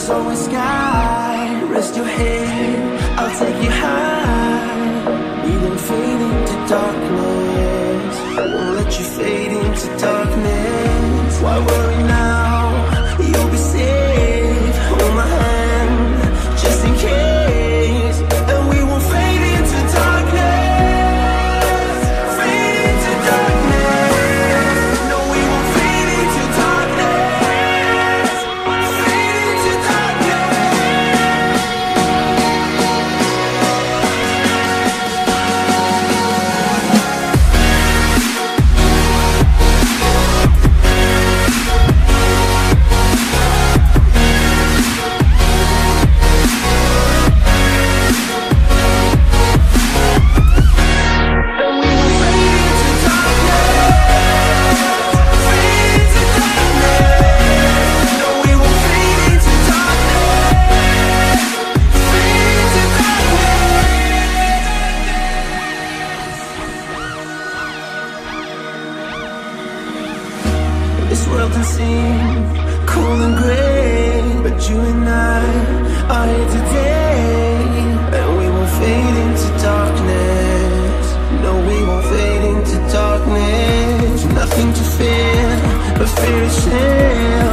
There's always sky. Rest your head, I'll take you high. We don't fade into darkness. Won't let you fade into darkness. This world can seem cold and gray, but you and I are here today, and we won't fade into darkness. No, we won't fade into darkness. Nothing to fear, but fear be okay.